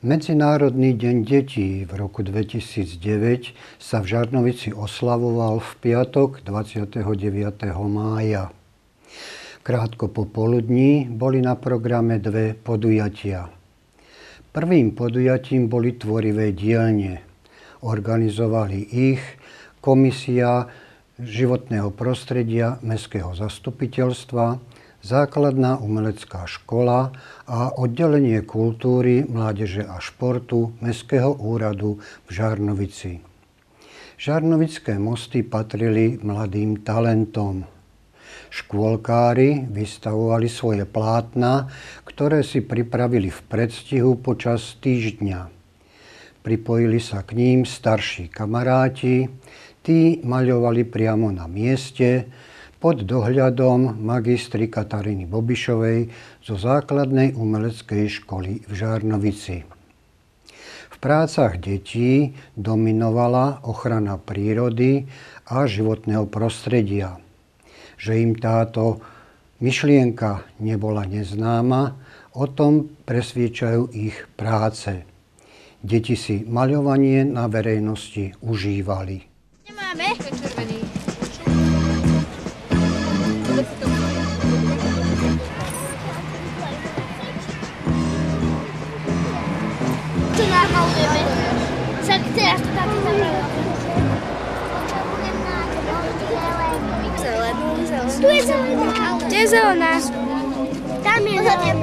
Medzinárodný deň detí v roku 2009 sa v Žarnovici oslavoval v piatok 29. mája. Krátko po poludní boli na programe dve podujatia. Prvým podujatím boli tvorivé dielne. Organizovali ich Komisia životného prostredia Mestského zastupiteľstva, základná umelecká škola a oddelenie kultúry, mládeže a športu Mestského úradu v Žarnovici. Žarnovické mosty patrili mladým talentom. Škôlkári vystavovali svoje plátna, ktoré si pripravili v predstihu počas týždňa. Pripojili sa k ním starší kamaráti, tí maľovali priamo na mieste, pod dohľadom magistry Kataríny Bobišovej zo základnej umeleckej školy v Žárnovici. V prácach detí dominovala ochrana prírody a životného prostredia. Že im táto myšlienka nebola neznáma, o tom presviečajú ich práce. Deti si maľovanie na verejnosti užívali. Nemáme? Zelená. Kde je zelená?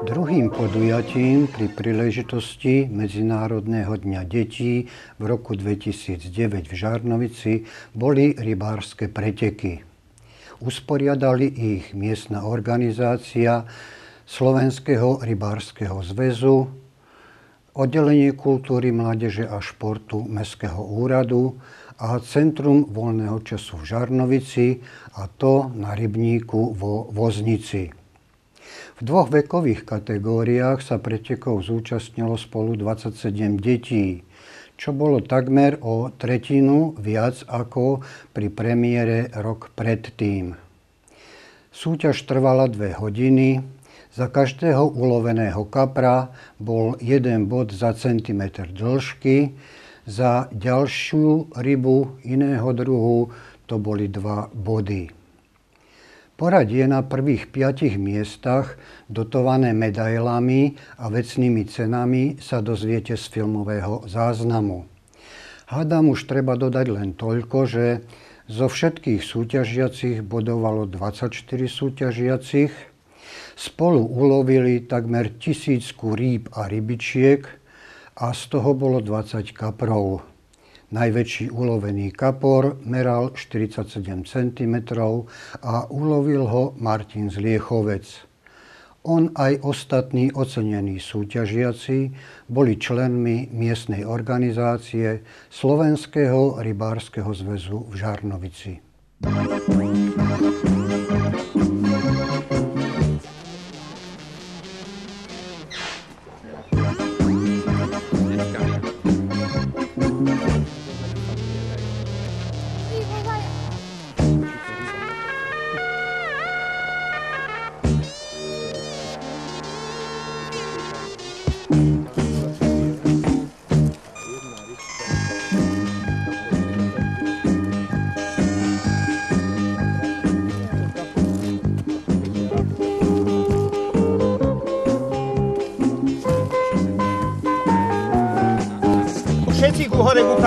Zelená. podujatím pri príležitosti Medzinárodného dňa detí v roku 2009 v Žarnovici boli rybárske preteky. Usporiadali ich miestna organizácia Slovenského rybárskeho zväzu, oddelenie kultúry, mládeže a športu Mestského úradu a Centrum voľného času v Žarnovici a to na rybníku vo Voznici. V dvoch vekových kategóriách sa pretekov zúčastnilo spolu 27 detí, čo bolo takmer o tretinu viac ako pri premiére rok predtým. Súťaž trvala dve hodiny, za každého uloveného kapra bol jeden bod za centimetr dĺžky, za ďalšiu rybu iného druhu to boli dva body. Poradie na prvých piatich miestach, dotované medailami a vecnými cenami, sa dozviete z filmového záznamu. Hádam už treba dodať len toľko, že zo všetkých súťažiacich bodovalo 24 súťažiacich, spolu ulovili takmer tisícku rýb a rybičiek a z toho bolo 20 kaprov. Najväčší ulovený kapor meral 47 cm a ulovil ho Martin Zliechovec. On aj ostatní ocenení súťažiaci boli členmi miestnej organizácie Slovenského rybárskeho zväzu v Žarnovici.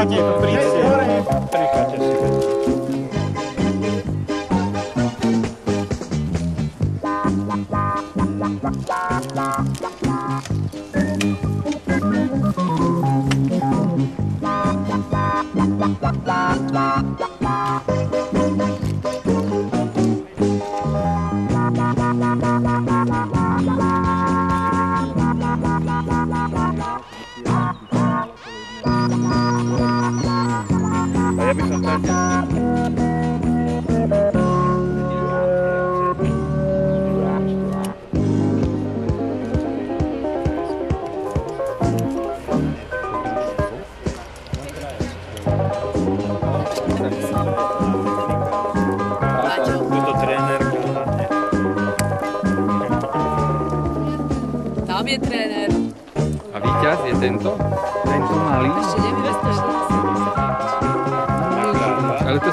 какие-то прикосы. Прикатишь. Thank you. Ja by som komunálne. Tam je tréner. A víťaz je tento? Tento malý? Ešte neviem,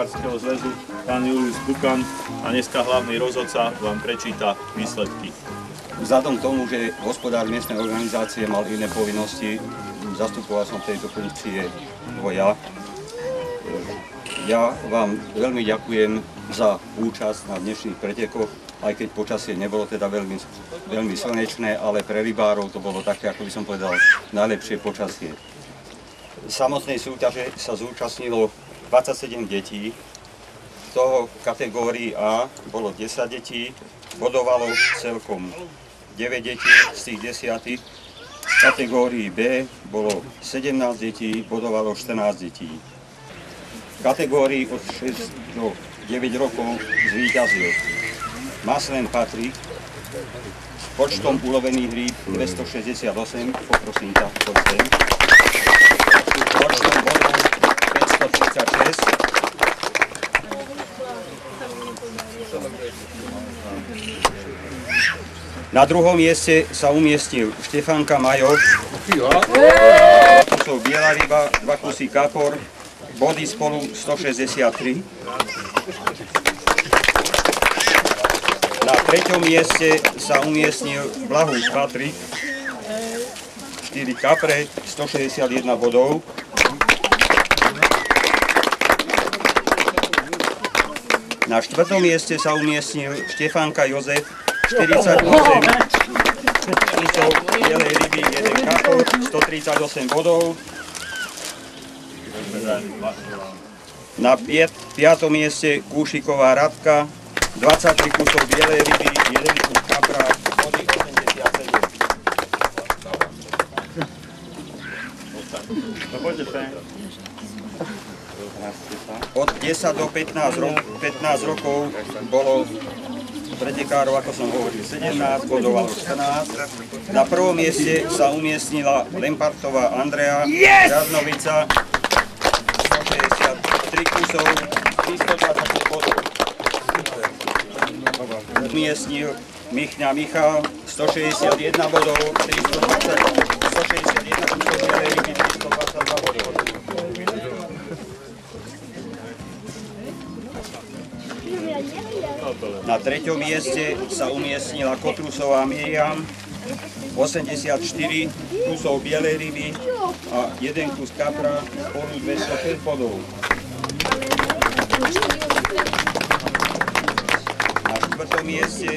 Rybárskeho zväzu, pán Julius Bukan a dneska hlavný rozhodca vám prečíta výsledky. Vzhľadom k tomu, že hospodár miestnej organizácie mal iné povinnosti, zastupoval som v tejto funkcie ho ja. Vám veľmi ďakujem za účasť na dnešných pretekoch, aj keď počasie nebolo teda veľmi, veľmi slnečné, ale pre rybárov to bolo také, ako by som povedal, najlepšie počasie. Samotnej súťaže sa zúčastnilo 27 detí, z toho v kategórii A bolo 10 detí, bodovalo celkom 9 detí z tých desiatých. V kategórii B bolo 17 detí, bodovalo 14 detí. V kategórii od 6 do 9 rokov zvíťazil Maslen Patrik počtom ulovených rýb 268, poprosím ťa, poď sem. S 36. Na druhom mieste sa umiestnil Štefanka Majoš, kusov biela ryba, dva kusy kapor, body spolu 163. Na treťom mieste sa umiestnil Blahus Patrik, 4 kapre, 161 bodov. Na štvrtom mieste sa umiestnil Štefanka Jozef, 48 kusov bielej ryby, 1 kapor, 138 bodov. Na piatom mieste Kúšiková Radka, 23 kusov bielej ryby, 1 kus kapra, body 87. Od 10 do 15, ro- 15 rokov bolo pretekárov, ako som hovoril, 17, bodovalo 14. Na prvom mieste sa umiestnila Lempartová Andrea, Žarnovica, 163 kusov, 320 bodov. Umiestnil Michňa Michal, 161 bodov, 320, 161 kusov bielej ryby, 322 bodov. Na treťom mieste sa umiestnila Kotrusová Miriam, 84 kusov bielej ryby a jeden kus kapra, spolu 205 bodov. Na štvrtom mieste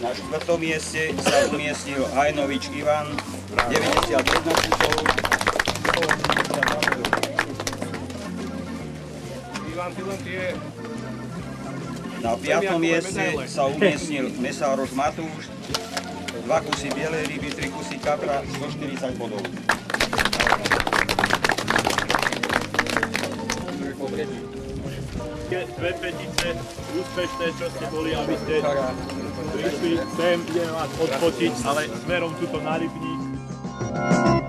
na štvrtom mieste sa umiestnil Hajnovič Ivan, 91 kusov, 182 bodov. Na piatom mieste sa umiestnil Mesároš Matúš, dva kusy bielej ryby, tri kusy kapra, 140 bodov. Dve petice úspešné, čo ste boli, aby ste prišli sem, ideme vás odfotiť, ale smerom tuto na rybník.